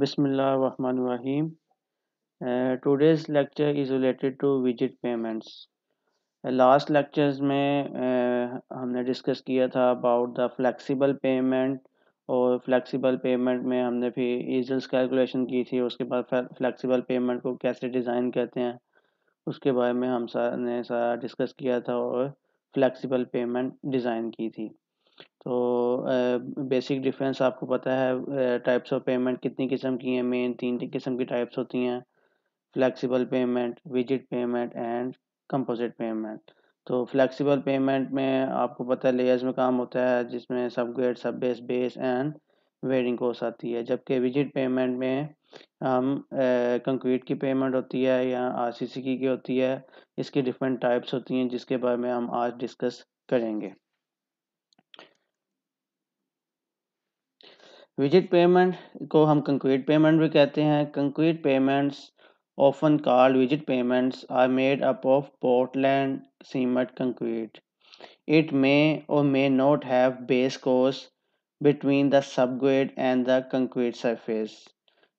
Bismillahirrahmanirrahim. Uh, today's lecture is related to widget payments. Last lectures में uh, हमने discuss किया था about the flexible pavement और flexible payment में हमने फिर ईजल्स कैलकुलेशन की थी उसके बाद फ्लेक्सिबल पेमेंट को कैसे डिज़ाइन करते हैं उसके बारे में हम सार ने सारा डिस्कस किया था और फ्लेक्सिबल पेमेंट डिज़ाइन की थी तो बेसिक डिफरेंस आपको पता है टाइप्स ऑफ़ पेमेंट कितनी किस्म की हैं मेन तीन किस्म की टाइप्स होती हैं flexible pavement rigid pavement and composite pavement तो फ्लेक्सिबल पेमेंट में आपको पता है लेयर्स में काम होता है जिसमें subgrade subbase base and wearing course आती है। जबकि विज़िट पेमेंट में हम कंक्रीट की पेमेंट होती है या आरसीसी की, की होती है इसकी डिफरेंट टाइप्स होती हैं जिसके बारे में हम आज डिस्कस करेंगे। विज़िट पेमेंट को हम कंक्रीट पेमेंट भी कहते हैं। Concrete pavements often called rigid pavements are made up of Portland cement concrete it may or may not have base course between the sub subgrade and the concrete surface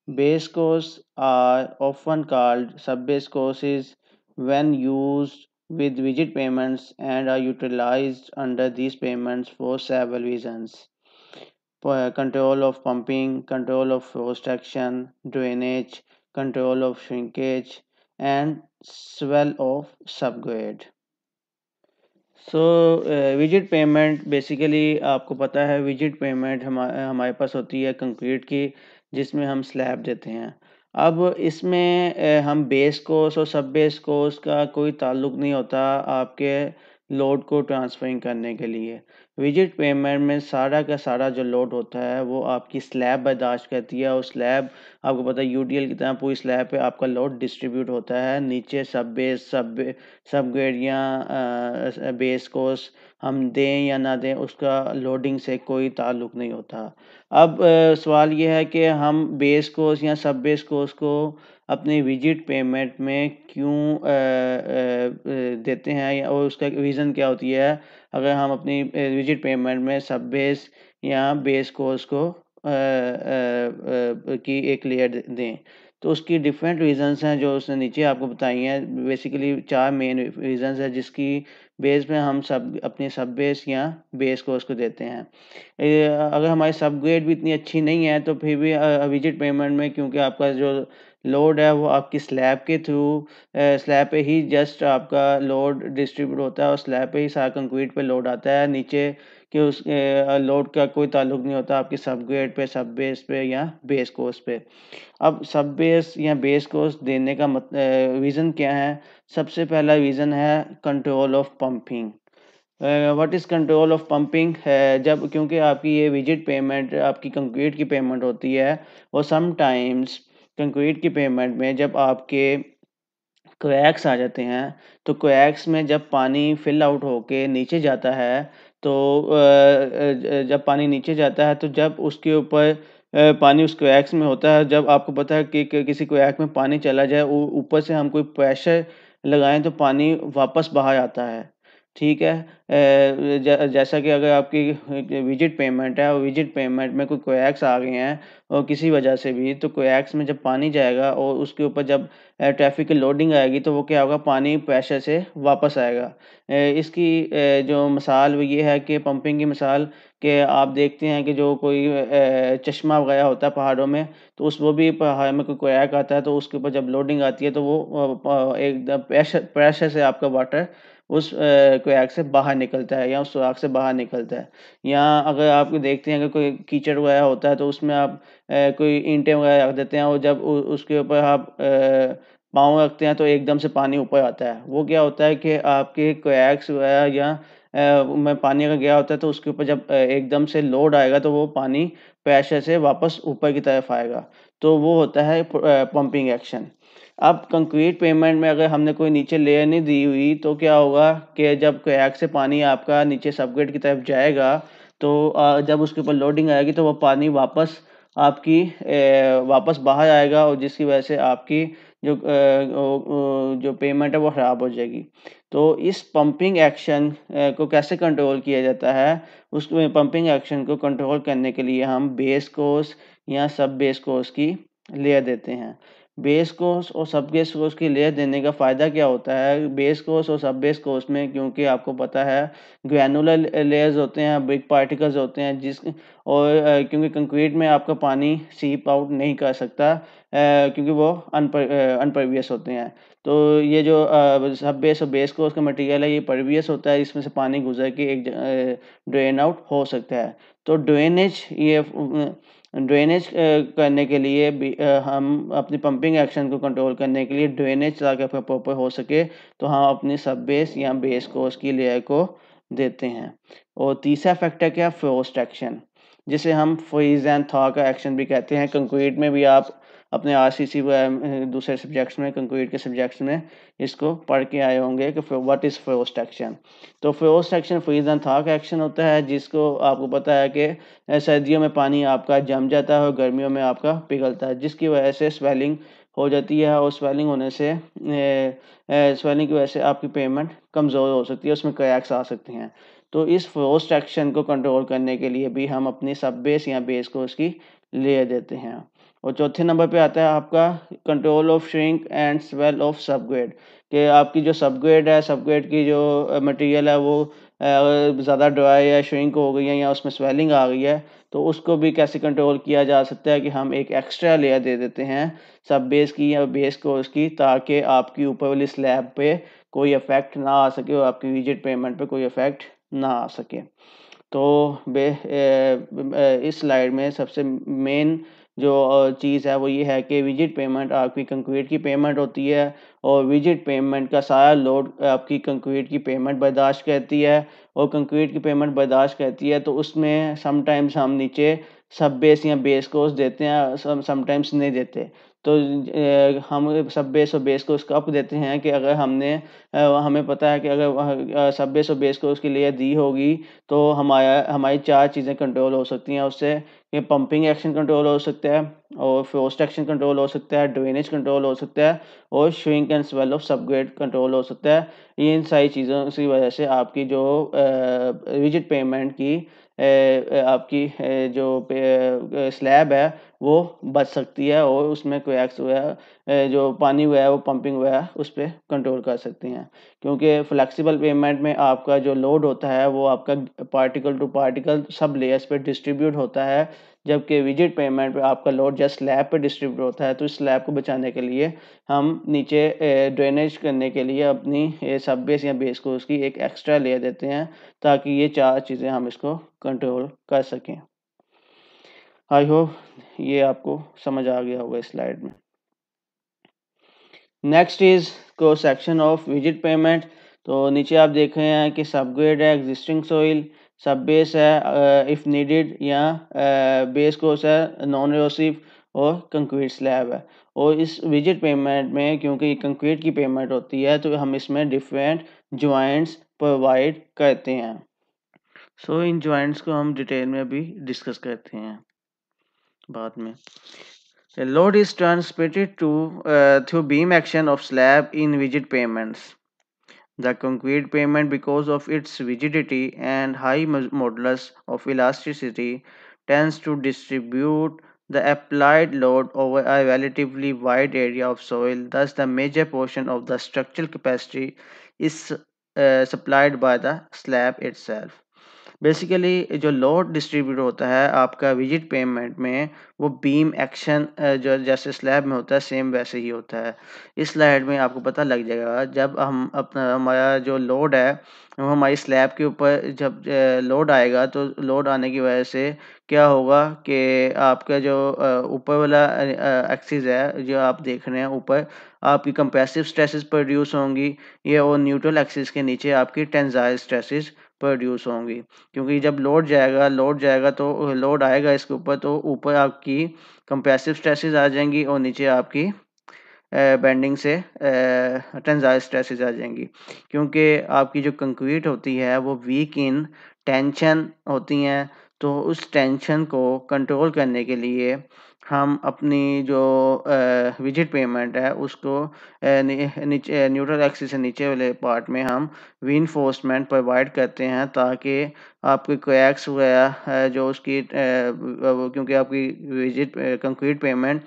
base course are often called subbase courses when use with rigid pavements and are utilized under this pavements for several reasons control of pumping, control of frost action, drainage, control of shrinkage, and swell of subgrade. So rigid pavement basically आपको पता है visit payment हमारे हमारे पास होती है concrete की जिसमें हम स्लैब देते हैं अब इसमें uh, हम बेस कोर्स और सब बेस कोर्स का कोई ताल्लुक नहीं होता आपके लोड को ट्रांसफरिंग करने के लिए। विज़िट पेमेंट में सारा का सारा जो लोड होता है, वो आपकी स्लैब बर्दाश्त करती है। और स्लैब आपको पता है यूटीएल की तरह पूरी स्लैब पे आपका लोड डिस्ट्रीब्यूट होता है। नीचे सब बेस सब सब ग्रेड या बेस कोर्स हम दें या ना दें, उसका लोडिंग से कोई ताल्लुक नहीं होता। अब सवाल ये है कि हम बेस कोर्स या सब बेस कोर्स को अपने विज़िट पेमेंट में क्यों देते हैं और उसका रीज़न क्या होती है? अगर हम अपनी विज़िट पेमेंट में सब बेस या बेस कोर्स को की एक लेयर दें तो उसकी डिफरेंट रीज़न्स हैं जो उसने नीचे आपको बताई हैं। बेसिकली चार मेन रीज़न्स हैं जिसकी बेस में हम सब, अपने सब बेस या बेस कोर्स को देते हैं। अगर हमारी सब ग्रेड भी इतनी अच्छी नहीं है तो फिर भी विज़िट पेमेंट में क्योंकि आपका जो लोड है, वो आपकी स्लैब के थ्रू स्लैब पे ही जस्ट आपका लोड डिस्ट्रीब्यूट होता है और स्लैब पे ही सारा कंक्रीट पे लोड आता है। नीचे के उस लोड का कोई ताल्लुक नहीं होता आपकी सब ग्रेड पे सब बेस पे या बेस कोर्स पे। अब सब बेस या बेस कोर्स देने का मत रीज़न क्या है? सबसे पहला रीज़न है control of pumping what is control of pumping है, जब, क्योंकि आपकी ये विज़िट पेमेंट आपकी कंक्रीट की पेमेंट होती है, वो समटाइम्स कंक्रीट की पेमेंट में जब आपके क्रैक्स आ जाते हैं तो क्रैक्स में जब पानी फिल आउट होके नीचे जाता है तो जब पानी नीचे जाता है तो जब उसके ऊपर पानी उस क्रैक्स में होता है जब आपको पता है कि, किसी क्रैक में पानी चला जाए ऊपर से हम कोई प्रेशर लगाएँ तो पानी वापस बाहर आता है। ठीक है जैसा कि अगर आपकी विज़िट पेमेंट है, और विज़िट पेमेंट में कोई कोएक्स आ गए हैं, और किसी वजह से भी तो कोएक्स में जब पानी जाएगा, और उसके ऊपर जब ट्रैफ़िक की लोडिंग आएगी तो वो क्या होगा, पानी प्रेशर से वापस आएगा। इसकी जो मिसाल ये है कि पंपिंग की मिसाल कि आप देखते हैं कि जो कोई चश्मा वगैरह होता है पहाड़ों में तो उस वो भी पहाड़ में कोई कोयक आता है तो उसके ऊपर जब लोडिंग आती है तो वो एकदम प्रेशर प्रेशर से आपका वाटर उस कोयक से बाहर निकलता है या उस सुराख से बाहर निकलता है। या अगर आप देखते हैं अगर कोई कीचड़ वगैरह होता है तो उसमें आप कोई ईंटें वगैरह रख देते हैं और जब उसके ऊपर आप पाँव रखते हैं तो एकदम से पानी ऊपर आता है। वो क्या होता है कि आपके कोयक्स वगैरह या में पानी अगर गया होता है तो उसके ऊपर जब एकदम से लोड आएगा तो वो पानी प्रेशर से वापस ऊपर की तरफ़ आएगा। तो वो होता है पंपिंग एक्शन। अब कंक्रीट पेमेंट में अगर हमने कोई नीचे लेयर नहीं दी हुई तो क्या होगा कि जब क्रैक से पानी आपका नीचे सबग्रेड की तरफ़ जाएगा तो जब उसके ऊपर लोडिंग आएगी तो वो पानी वापस आपकी वापस बाहर आएगा और जिसकी वजह से आपकी जो जो पेमेंट है वो ख़राब हो जाएगी। तो इस पंपिंग एक्शन को कैसे कंट्रोल किया जाता है? उस पंपिंग एक्शन को कंट्रोल करने के लिए हम बेस कोर्स या सब बेस कोर्स की लेयर देते हैं। बेस कोर्स और सब बेस कोर्स की लेयर देने का फ़ायदा क्या होता है? बेस कोर्स और सब बेस कोर्स में क्योंकि आपको पता है ग्रैनुलर लेयर्स होते हैं बिग पार्टिकल्स होते हैं, जिस, और क्योंकि कंक्रीट में आपका पानी सीप आउट नहीं कर सकता क्योंकि वो अनपर अनपरवियस होते हैं। तो ये जो सब बेस और बेस कोर्स का मटेरियल है, ये परवियस होता है, इसमें से पानी गुजर के एक ड्रेन आउट हो सकता है। तो ड्रेनेज ये ड्रेनेज करने के लिए भी हम अपनी पंपिंग एक्शन को कंट्रोल करने के लिए ड्रेनेज ताकि आपका प्रॉपर हो सके तो हम अपनी सब बेस या बेस को, उसकी लेयर को देते हैं। और तीसरा फैक्टर क्या? है फ्रोस्ट एक्शन, जिसे हम फ्रीज एंड थॉ का एक्शन भी कहते हैं। कंक्रीट में भी आप अपने आर सी सी दूसरे सब्जेक्ट्स में, कंक्रीट के सब्जेक्ट्स में इसको पढ़ के आए होंगे कि व्हाट इज़ फ्रोस्ट एक्शन तो frost action freeze and thaw का एक्शन होता है जिसको आपको पता है कि सर्दियों में पानी आपका जम जाता है और गर्मियों में आपका पिघलता है, जिसकी वजह से स्वेलिंग हो जाती है और स्वेलिंग होने से स्वेलिंग की वजह से आपकी पेमेंट कमज़ोर हो सकती है, उसमें क्रैक्स आ सकते हैं। तो इस फ्रोस्ट एक्शन को कंट्रोल करने के लिए भी हम अपनी सब बेस या बेस को उसकी ले देते हैं। और चौथे नंबर पे आता है आपका control of shrink and swell of subgrade कि आपकी जो सबग्रेड है सबग्रेड की जो मटेरियल है वो ज़्यादा ड्राई या श्रिंक हो गई है या उसमें स्वेलिंग आ गई है तो उसको भी कैसे कंट्रोल किया जा सकता है कि हम एक एक्स्ट्रा लेयर दे देते हैं सब बेस की या बेस को उसकी ताकि आपकी ऊपर वाली स्लैब पे कोई इफ़ेक्ट ना आ सके और आपकी विज़िट पेमेंट पे कोई इफ़ेक्ट ना आ सके। तो बे ए, ए, इस स्लाइड में सबसे मेन जो चीज़ है वो ये है कि विज़िट पेमेंट आपकी कंक्रीट की पेमेंट होती है और विज़िट पेमेंट का सारा लोड आपकी कंक्रीट की पेमेंट बर्दाश्त करती है और कंक्रीट की पेमेंट बर्दाश्त करती है तो उसमें समटाइम्स हम नीचे सब बेस या बेस कोर्स देते हैं समटाइम्स नहीं देते। तो हम सब बेस और बेस कोर्स कब देते हैं कि अगर हमने हमें पता है कि अगर सब बेस और बेस को की लेयर दी होगी तो हमारा, हमारी चार चीज़ें कंट्रोल हो सकती हैं। उससे ये पंपिंग एक्शन कंट्रोल हो सकता है और फ्रोस्ट एक्शन कंट्रोल हो सकता है ड्रेनेज कंट्रोल हो सकता है और shrink and swell of subgrade control हो सकता है। ये इन सारी चीज़ों की वजह से आपकी जो रिजिट पेमेंट की आपकी जो स्लैब है वो बच सकती है और उसमें हुआ है जो पानी हुआ है, वो पंपिंग हुआ है, उस पर कंट्रोल कर सकते हैं। क्योंकि फ्लेक्सिबल पेमेंट में आपका जो लोड होता है, वो आपका पार्टिकल टू पार्टिकल सब लेयर्स पे डिस्ट्रीब्यूट होता है, जबकि विज़िट पेमेंट पे आपका लोड जस्ट स्लैब पे डिस्ट्रीब्यूट होता है तो इस स्लैब को बचाने के लिए हम नीचे ड्रेनेज करने के लिए अपनी सब बेस या बेस को उसकी एक एक्स्ट्रा लेयर देते हैं, ताकि ये चार चीज़ें हम इसको कंट्रोल कर सकें। आई होप ये आपको समझ आ गया होगा स्लाइड में। नेक्स्ट इज़ को सेक्शन ऑफ़ विज़िट पेमेंट तो नीचे आप देख रहे हैं कि सबग्रेड है एग्जिस्टिंग सोइल सब बेस है इफ़ नीडेड या बेस कोर्स है नॉन एरोसिव और कंक्रीट स्लैब है। और इस विज़िट पेमेंट में क्योंकि कंक्रीट की पेमेंट होती है तो हम इसमें डिफरेंट ज्वाइंट्स प्रोवाइड करते हैं। सो so, इन ज्वाइंट्स को हम डिटेल में अभी डिस्कस करते हैं। बाद में The load is transmitted to uh, through beam action of slab in rigid payments. The concrete payment, because of its rigidity and high modulus of elasticity, tends to distribute the applied load over a relatively wide area of soil. Thus, the major portion of the structural capacity is uh, supplied by the slab itself. Basically जो load distribute होता है, आपका visit pavement में, वो beam action जो जैसे slab में होता है सेम वैसे ही होता है। इस स्लाइड में आपको पता लग जाएगा, जब हम अपना, हमारा जो लोड है, वो हमारी स्लैब के ऊपर जब लोड आएगा तो लोड आने की वजह से क्या होगा कि आपका जो ऊपर वाला एक्सिस है, जो आप देख रहे हैं ऊपर, आपकी कंप्रेसिव स्ट्रेसेस प्रोड्यूस होंगी। ये और न्यूट्रल एक्सिस के नीचे आपकी टेंजाइल स्ट्रेसेस प्रोड्यूस होंगी। क्योंकि जब लोड जाएगा लोड जाएगा तो लोड आएगा इसके ऊपर तो ऊपर आपकी कंप्रेसिव स्ट्रेसेस आ जाएँगी और नीचे आपकी बेंडिंग से टेंजाइल स्ट्रेसेस आ जाएँगी। क्योंकि आपकी जो कंक्रीट होती है, वो वीक इन टेंशन होती हैं तो उस टेंशन को कंट्रोल करने के लिए हम अपनी जो विज़िट पेमेंट है, उसको नीचे न्यूट्रल एक्सिस से नीचे वाले पार्ट में हम रीइंफोर्समेंट प्रोवाइड करते हैं ताकि आपके क्रैक्स वगैरह जो उसकी क्योंकि आपकी विज़िट कंक्रीट पेमेंट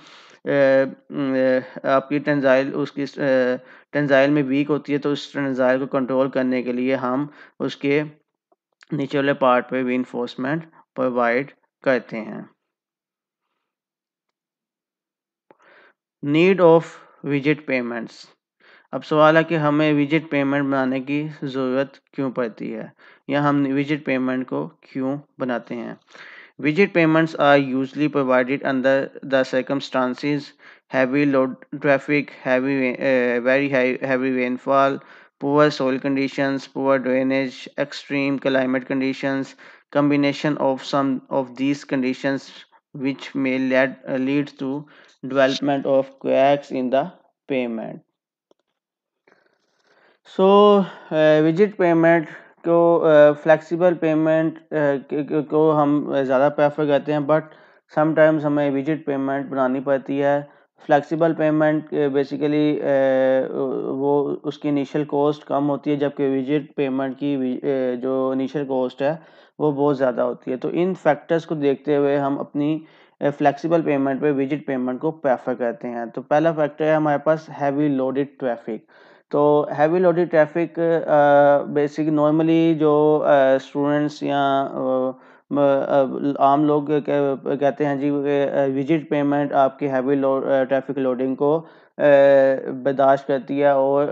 आपकी टेंजाइल उसकी टेंजाइल में वीक होती है तो उस टेंजाइल को कंट्रोल करने के लिए हम उसके नीचे वाले पार्ट पे भी इन्फोर्समेंट प्रोवाइड करते हैं। नीड ऑफ़ विज़िट पेमेंट्स अब सवाल है कि हमें विज़िट पेमेंट बनाने की ज़रूरत क्यों पड़ती है? या हम विज़िट पेमेंट को क्यों बनाते हैं? Rigid pavements are usually provided under the circumstances heavy load traffic heavy very heavy rainfall poor soil conditions poor drainage extreme climate conditions some of these conditions which may lead, uh, lead to development of cracks in the payment. So rigid pavement को flexible pavement को हम ज़्यादा prefer करते हैं but sometimes हमें rigid pavement बनानी पड़ती है। फ्लेक्सिबल पेमेंट बेसिकली वो, उसकी इनिशियल कॉस्ट कम होती है, जबकि विज़िट पेमेंट की जो इनिशियल कॉस्ट है, वो बहुत ज़्यादा होती है। तो इन फैक्टर्स को देखते हुए हम अपनी फ्लेक्सिबल पेमेंट पे विज़िट पेमेंट को प्रेफर करते हैं। तो पहला फैक्टर है हमारे पास हैवी लोडेड ट्रैफ़िक तो heavy loaded traffic basic normally जो स्टूडेंट्स या आम लोग कहते हैं जी विज़िट पेमेंट आपकी हैवी ट्रैफ़िक लोडिंग को बर्दाश्त करती है और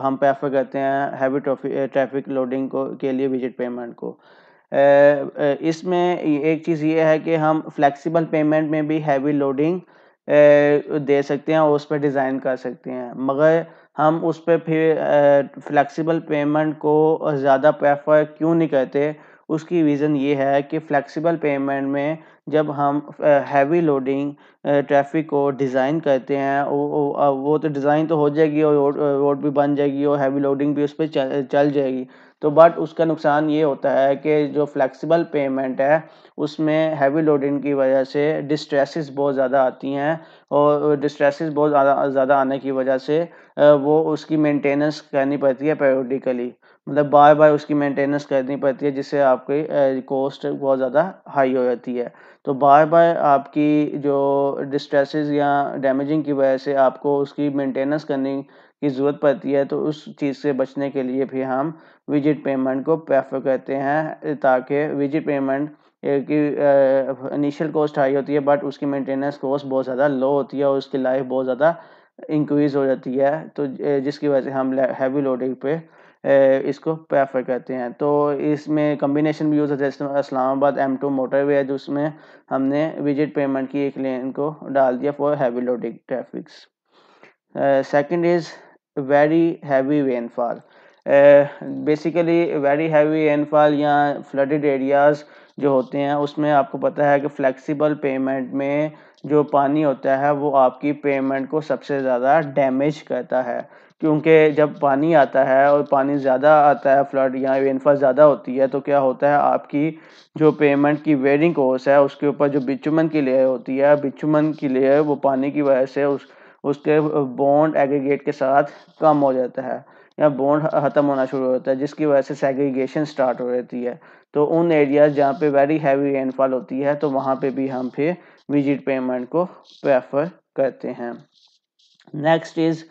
हम प्रेफर करते हैं हैवी ट्रैफ़िक लोडिंग को, के लिए विज़िट पेमेंट को। इसमें एक चीज़ ये है कि हम फ्लेक्सिबल पेमेंट में भी हैवी लोडिंग दे सकते हैं और उस पर डिज़ाइन कर सकते हैं। मगर हम उस पर फिर फ्लेक्सिबल पेमेंट को ज़्यादा प्रेफर क्यों नहीं करते? उसकी रीज़न ये है कि फ्लेक्सिबल पेमेंट में जब हम हैवी लोडिंग ट्रैफ़िक को डिज़ाइन करते हैं वो, तो डिज़ाइन तो हो जाएगी और रोड भी बन जाएगी और हैवी लोडिंग भी उस पर चल जाएगी। तो बट उसका नुकसान ये होता है कि जो फ्लेक्सिबल पेमेंट है, उसमें हैवी लोडिंग की वजह से डिस्ट्रेसेस बहुत ज़्यादा आती हैं और डिस्ट्रेसेस बहुत ज़्यादा आने की वजह से वो उसकी मेंटेनेंस करनी पड़ती है पेरियोडिकली मतलब बार बार उसकी मेंटेनेंस करनी पड़ती है, जिससे आपकी कॉस्ट बहुत ज़्यादा हाई हो जाती है। तो बार बार आपकी जो डिस्ट्रेसेस या डैमेजिंग की वजह से आपको उसकी मेंटेनेंस करने की ज़रूरत पड़ती है तो उस चीज़ से बचने के लिए भी हम विज़िट पेमेंट को प्रेफर करते हैं ताकि विज़िट पेमेंट की इनिशियल कॉस्ट हाई होती है, बट उसकी मेंटेनेंस कॉस्ट बहुत ज़्यादा लो होती है और उसकी लाइफ बहुत ज़्यादा इंक्रीज हो जाती है तो जिसकी वजह से हम हैवी लोडिंग पे इसको प्रेफर करते हैं। तो इसमें कम्बिनेशन भी यूज़ होता है इस्लामाबाद एम टू मोटरवे है, जिसमें हमने विज़िट पेमेंट की एक लेन को डाल दिया for heavy loading traffics. Second is very heavy rainfall basically very heavy rainfall या फ्लडेड एरियाज़ जो होते हैं, उसमें आपको पता है कि फ्लेक्सिबल पेमेंट में जो पानी होता है, वो आपकी पेमेंट को सबसे ज़्यादा डैमेज करता है। क्योंकि जब पानी आता है और पानी ज़्यादा आता है फ्लड या रेनफॉल ज़्यादा होती है तो क्या होता है, आपकी जो पेमेंट की वेरिंग कोर्स है, उसके ऊपर जो बिचुमन की लेयर होती है बिचुमन की लेयर वो पानी की वजह से उस उसके बॉन्ड एग्रीगेट के साथ कम हो जाता है, या बॉन्ड ख़त्म होना शुरू होता है, जिसकी वजह से सेग्रीगेशन स्टार्ट हो जाती है। तो उन एरियाज़ जहाँ पे वेरी हैवी रेनफॉल होती है तो वहाँ पे भी हम फिर विज़िट पेमेंट को प्रेफर करते हैं। Next is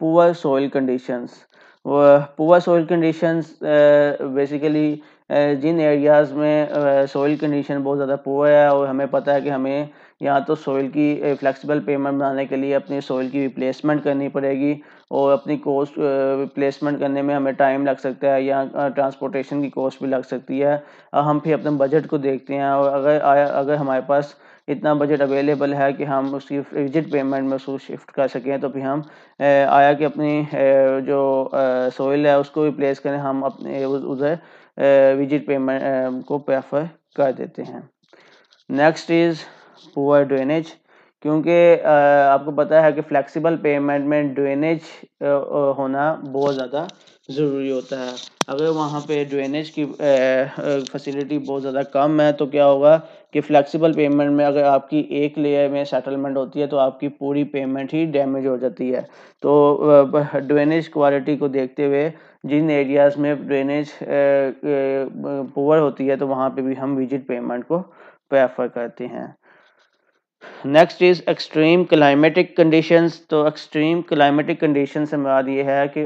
poor soil conditions poor soil conditions basically Jin areas में सोइल कंडीशन बहुत ज़्यादा पुअर है और हमें पता है कि हमें या तो सोइल की फ्लेक्सिबल पेमेंट बनाने के लिए अपनी सोइल की रिप्लेसमेंट करनी पड़ेगी और अपनी कोस्ट रिप्लेसमेंट करने में हमें टाइम लग सकता है या ट्रांसपोर्टेशन की कॉस्ट भी लग सकती है। हम फिर अपने बजट को देखते हैं और अगर अगर हमारे पास इतना बजट अवेलेबल है कि हम उसकी विज़िट पेमेंट में उसको शिफ्ट कर सकें तो फिर हम आया कि अपनी जो सोइल है उसको रिप्लेस करें। हम अपने उधर विज़िट पेमेंट को प्रेफर कर देते हैं। नेक्स्ट इज़ पुअर ड्रेनेज क्योंकि आपको पता है कि फ्लेक्सिबल पेमेंट में ड्रेनेज होना बहुत ज़्यादा ज़रूरी होता है। अगर वहाँ पे ड्रेनेज की फैसिलिटी बहुत ज़्यादा कम है तो क्या होगा कि फ्लेक्सिबल पेमेंट में अगर आपकी एक लेयर में सेटलमेंट होती है तो आपकी पूरी पेमेंट ही डैमेज हो जाती है। तो ड्रेनेज क्वालिटी को देखते हुए जिन एरियाज़ में ड्रेनेज पुअर होती है तो वहाँ पे भी हम विज़िट पेमेंट को प्रेफर करते हैं। Next is extreme climatic conditions तो एक्सट्रीम क्लाइमेटिक कंडीशन से मुराद ये है कि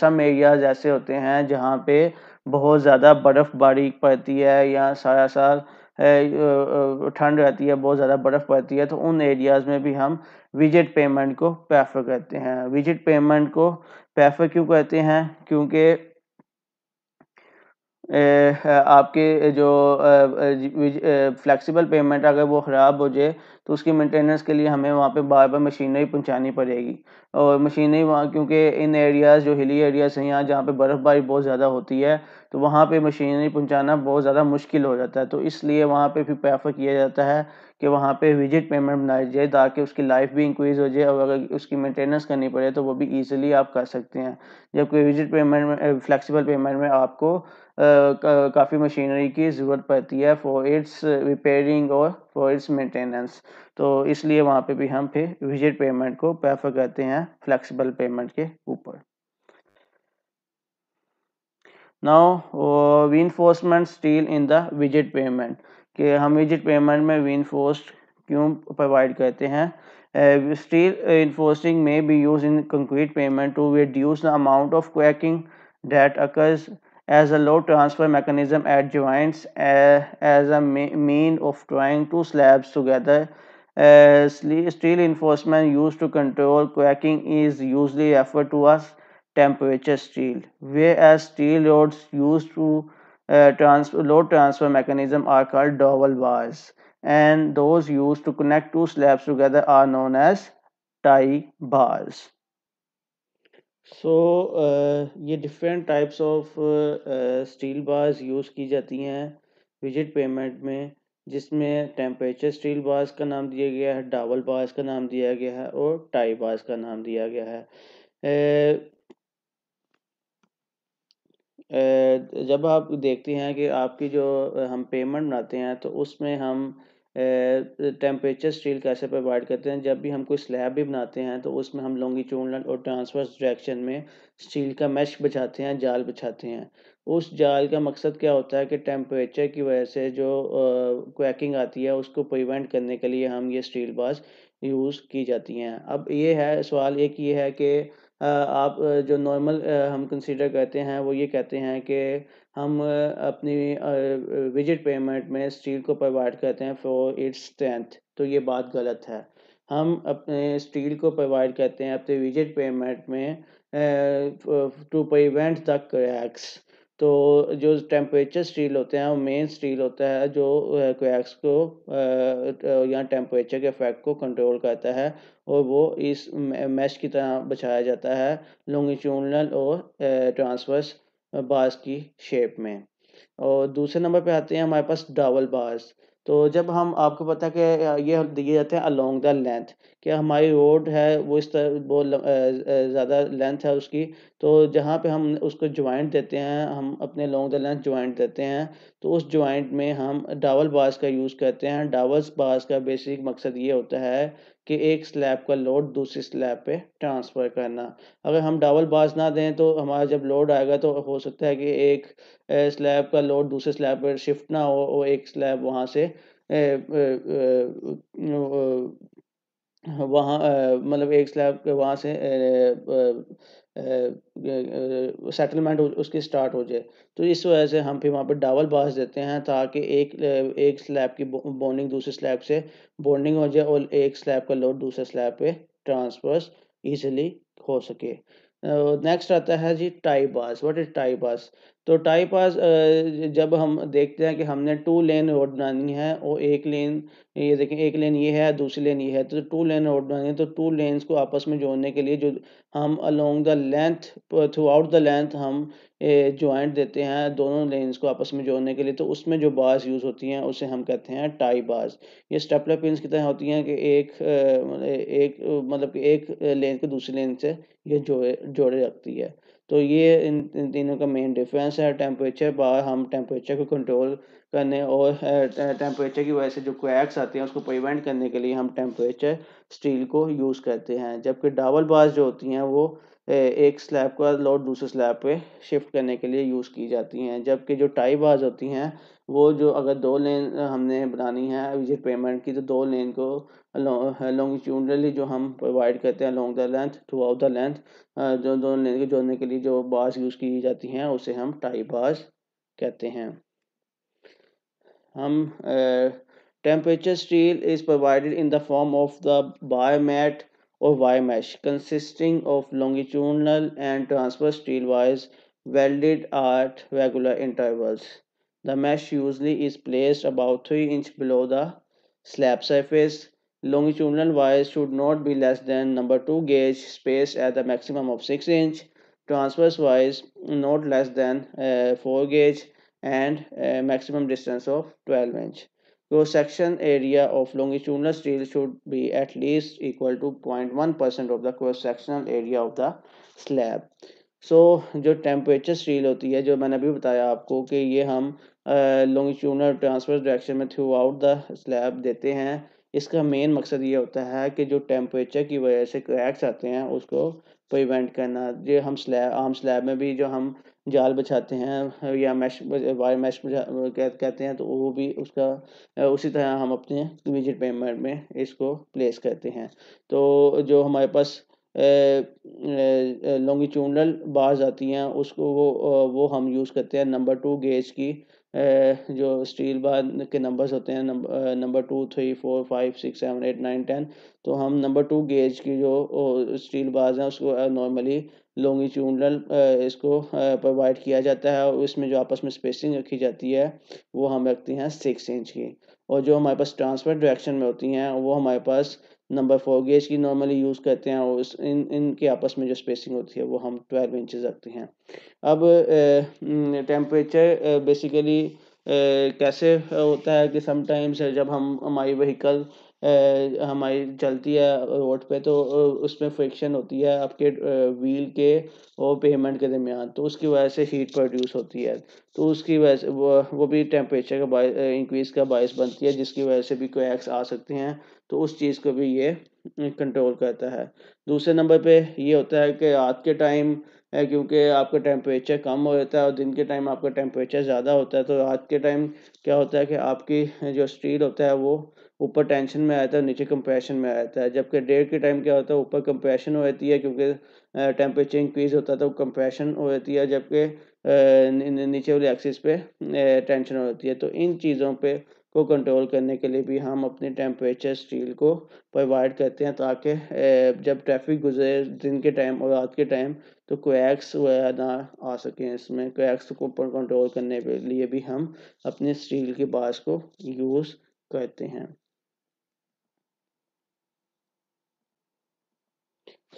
सम एरियाज़ ऐसे होते हैं जहाँ पे बहुत ज़्यादा बर्फ़बारी पड़ती है या सारा साल ठंड रहती है, बहुत ज़्यादा बर्फ़ पड़ती है तो उन एरियाज़ में भी हम विज़िट पेमेंट को प्रेफर करते हैं। विज़िट पेमेंट को प्रेफर क्यों कहते हैं? क्योंकि आपके जो फ्लेक्सिबल पेमेंट अगर वो ख़राब हो जाए तो उसकी मेंटेनेंस के लिए हमें वहाँ पे बार बार मशीनरी पहुँचानी पड़ेगी। और मशीनरी वहाँ, क्योंकि इन एरियाज़ जो हिली एरियाज़ हैं यहाँ, जहाँ पे बर्फ़बारी बहुत ज़्यादा होती है तो वहाँ पे मशीनरी पहुँचाना बहुत ज़्यादा मुश्किल हो जाता है। तो इसलिए वहाँ पे फिर प्रेफर किया जाता है कि वहाँ पे विज़िट पेमेंट बनाई जाए ताकि उसकी लाइफ भी इंक्रीज़ हो जाए और अगर उसकी मेंटेनेंस करनी पड़े तो वो भी ईजिली आप कर सकते हैं। जबकि विज़िट पेमेंट में फ्लेक्सिबल पेमेंट में आपको काफ़ी मशीनरी की ज़रूरत पड़ती है फॉर इट्स रिपेयरिंग और फॉर इट्स मेंटेनेंस तो इसलिए वहाँ पे भी हम फिर विज़िट पेमेंट को प्रेफर करते हैं फ्लेक्सिबल पेमेंट के ऊपर। Now reinforcement steel in the rigid pavement कि हम विज़िट पेमेंट में वी इन्फोर्स्ड क्यों प्रोवाइड करते हैं? Steel reinforcing may be use in concrete pavement to reduce the amount of cracking that occurs as a load transfer mechanism at joints as a mean of drawing two slabs together steel reinforcement use to control cracking is usually refer to as temperature steel whereas steel rods use to trans load transfer mechanism are called dowel bars, and those used to connect two slabs together are known as tie bars. So so, uh, ये different types of steel bars use की जाती हैं visit pavement में जिसमें temperature steel bars का नाम दिया गया है डावल बार्स का नाम दिया गया है और टाई बार्स का नाम दिया गया है uh, uh, जब आप देखते हैं कि आपकी जो हम पेमेंट बनाते हैं तो उसमें हम टेम्परेचर स्टील कैसे प्रोवाइड करते हैं, जब भी हम कोई स्लैब भी बनाते हैं तो उसमें हम लॉन्गिट्यूडनल और ट्रांसवर्स डायरेक्शन में स्टील का मैश बिछाते हैं, जाल बिछाते हैं। उस जाल का मकसद क्या होता है कि टेम्परेचर की वजह से जो क्वैकिंग आती है, उसको प्रिवेंट करने के लिए हम ये स्टील बास यूज़ की जाती हैं। अब ये है, सवाल एक ये है कि आप जो नॉर्मल हम कंसीडर करते हैं, वो ये कहते हैं कि हम अपनी विज़िट पेमेंट में स्टील को प्रोवाइड करते हैं फॉर इट्स स्ट्रेंथ तो ये बात गलत है। हम अपने स्टील को प्रोवाइड करते हैं अपने विज़िट पेमेंट में टू प्रिवेंट द क्रैक्स तो जो टेम्परेचर स्टील होते हैं, वो मेन स्टील होता है, जो क्रैक्स को या टेम्परेचर के इफ़ेक्ट को कंट्रोल करता है और वो इस मैश की तरह बचाया जाता है लॉन्गिट्यूडनल और ट्रांसवर्स बार्स की शेप में। और दूसरे नंबर पे आते हैं हमारे पास डावल बार्स तो जब हम, आपको पता है कि ये दिए जाते हैं अलोंग द लेंथ कि हमारी रोड है, वो इस तरह बहुत ज़्यादा लेंथ है उसकी तो जहाँ पे हम उसको ज्वाइंट देते हैं, हम अपने लॉन्ग द लेंथ ज्वाइंट देते हैं तो उस ज्वाइंट में हम डावल बार्स का यूज़ करते हैं। डावल्स बार्स का बेसिक मकसद ये होता है कि एक स्लैब का लोड दूसरी स्लैब पे ट्रांसफ़र करना। अगर हम डबल बास ना दें तो हमारा जब लोड आएगा तो हो सकता है कि एक स्लैब का लोड दूसरे स्लैब पर शिफ्ट ना हो और एक स्लैब वहाँ से वहाँ मतलब एक स्लैब के वहाँ से सेटलमेंट उसकी स्टार्ट हो जाए। तो इस वजह से हम फिर वहाँ पर डबल बास देते हैं ताकि एक एक स्लैब की बॉन्डिंग दूसरे स्लैब से बॉन्डिंग हो जाए और एक स्लैब का लोड दूसरे स्लैब पे ट्रांसफ़र इजीली हो सके। नेक्स्ट आता है जी tie bars, what is tie bars? तो टाई पास जब हम देखते हैं कि हमने टू लेन रोड बनानी है और एक लेन ये देखें, एक लेन ये है, दूसरी लेन ये है तो टू लेन रोड बनानी है तो टू लेन्स को आपस में जोड़ने के लिए जो हम along the length throughout the length हम जॉइंट देते हैं, दोनों लेन्स को आपस में जोड़ने के लिए तो उसमें जो बार्स यूज़ होती हैं, उसे हम कहते हैं टाई बार्स ये स्टेपलर पिंस की तरह होती हैं कि एक एक मतलब कि एक लेन को दूसरी लेन से ये जोड़े जोड़े रखती है। तो ये इन इन तीनों का मेन डिफरेंस है टेम्परेचर बाहर हम टेम्परेचर को कंट्रोल करने और टेम्परेचर की वजह से जो क्रैक्स आते हैं, उसको प्रिवेंट करने के लिए हम टेम्परेचर स्टील को यूज़ करते हैं। जबकि डबल बार जो होती हैं, वो एक स्लैब का लोड दूसरे स्लैब पे शिफ्ट करने के लिए यूज़ की जाती हैं। जबकि जो टाई बार्स होती हैं, वो जो अगर दो लेन हमने बनानी है विज़िट पेमेंट की तो दो लेन को लॉन्गिट्यूडनली जो हम प्रोवाइड करते हैं long the length throughout the length जो दोनों लेन को जोड़ने के लिए जो बार्स यूज़ की जाती हैं, उसे हम टाई बार्स कहते हैं। हम temperature steel is provided in the form of the bar mat or Y mesh consisting of longitudinal and transverse steel wires welded at regular intervals. The mesh usually is placed about 3 inch below the slab surface. Longitudinal wires should not be less than number 2 gauge spaced at the maximum of 6 inch. Transverse wires not less than uh, 4 gauge and uh, maximum distance of 12 inch. Cross section area of longitudinal steel should be at least equal to 0.1 percent of the cross sectional area of the slab. So so, जो temperature steel होती है जो मैंने अभी बताया आपको कि ये हम लॉन्गिट्यूडनल ट्रांसफ़र डायरेक्शन में थ्रू आउट द स्लैब देते हैं इसका मेन मकसद ये होता है कि जो टेम्परेचर की वजह से क्रैक्स आते हैं उसको प्रिवेंट करना। जो हम स्लैब आम स्लैब में भी जो हम जाल बिछाते हैं, या मैश, वायर मैश कहते हैं तो वो भी उसका, उसी तरह हम अपने विज़िट पेमेंट में इसको प्लेस करते हैं। तो जो हमारे पास लॉन्गिट्यूडनल बार्स आती हैं, उसको वो वो हम यूज़ करते हैं। नंबर टू गेज की जो स्टील बार के नंबर्स होते हैं number number two, three, four, five, six, seven, eight, nine, ten तो हम नंबर टू गेज की जो स्टील बार्स हैं, उसको नॉर्मली लॉन्गिट्यूडनल इसको प्रोवाइड किया जाता है और इसमें जो आपस में स्पेसिंग रखी जाती है, वो हम रखते हैं सिक्स इंच की। और जो हमारे पास ट्रांसफ़र डायरेक्शन में होती हैं, वो हमारे पास नंबर फोर गेज की नॉर्मली यूज़ करते हैं और उस, इन, इनके आपस में जो स्पेसिंग होती है, वो हम ट्वेल्व इंचज़ रखते हैं। अब टेम्परेचर बेसिकली कैसे होता है कि समटाइम्स जब हम हमारी व्हीकल हमारी चलती है रोड पे तो उसमें फ्रिक्शन होती है आपके व्हील के और पेमेंट के दरमियान तो उसकी वजह से हीट प्रोड्यूस होती है। तो उसकी वजह से, वो वो भी टेम्परेचर का बाइस इंक्रीज़ का बायस बनती है, जिसकी वजह से भी क्रैक्स आ सकते हैं तो उस चीज़ को भी ये कंट्रोल करता है। दूसरे नंबर पे ये होता है कि रात के टाइम क्योंकि आपका टेम्परेचर कम हो जाता है और दिन के टाइम आपका टेम्परेचर ज़्यादा होता है तो रात के टाइम क्या होता है कि आपकी जो स्टील होता है, वो ऊपर टेंशन में आता है नीचे कंप्रेशन में आता है जबकि डेढ़ के टाइम क्या होता है, ऊपर कंप्रेशन हो जाती है क्योंकि टेम्परेचर इंक्रीज होता है तो कंप्रेशन हो जाती है, जबकि नीचे वाली एक्सिस पे टेंशन हो जाती है। तो इन चीज़ों पे को कंट्रोल करने के लिए भी हम अपने टेम्परेचर स्टील को प्रोवाइड करते हैं ताकि जब ट्रैफ़िक गुजरे दिन के टाइम और रात के टाइम तो क्रैक्स वगैरह ना आ सकें इसमें। क्रैक्स को कंट्रोल करने के लिए भी हम अपने स्टील के बास को यूज़ करते हैं।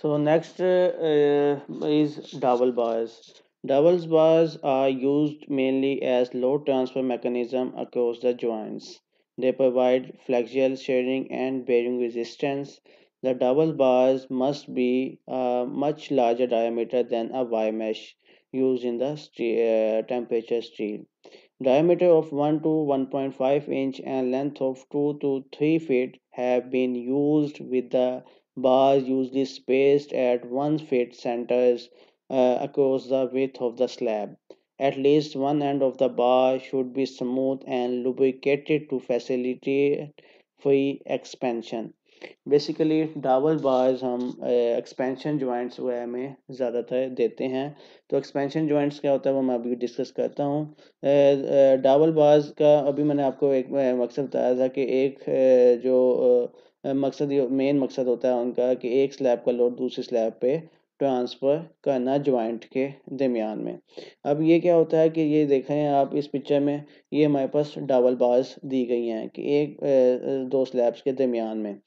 So next uh, is double bars. Double bars are used mainly as load transfer mechanism across the joints. They provide flexural shearing and bearing resistance. The double bars must be a much larger diameter than a Y mesh used in the uh, temperature steel. Diameter of 1 to 1.5 inch and length of 2 to 3 feet have been used with the bars usually spaced at 1 feet centers uh, across the width of the slab. At least one end of the bar should be smooth and lubricated to facilitate free expansion. Basically double bars हम expansion joints वगैरह में ज़्यादातर देते हैं तो expansion joints क्या होता है वो मैं अभी डिस्कस करता हूँ डबल बार्स का अभी मैंने आपको एक मकसद बताया था कि एक जो मकसद मेन मकसद होता है उनका कि एक स्लैब का लोड दूसरे स्लैब पे ट्रांसफ़र करना ज्वाइंट के दरमियान में। अब ये क्या होता है कि ये देखें, आप इस पिक्चर में ये हमारे पास डबल बार्स दी गई हैं कि एक दो स्लैब्स के दरमियान में।